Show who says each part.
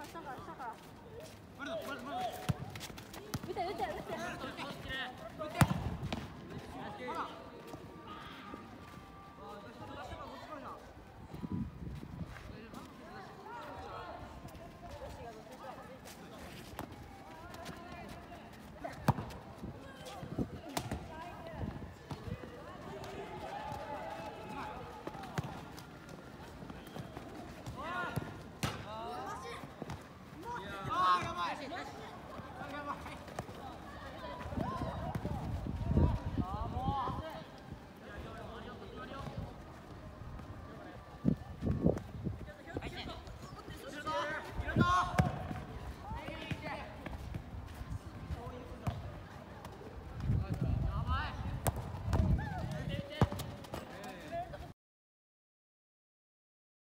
Speaker 1: から下から下か
Speaker 2: Gracias.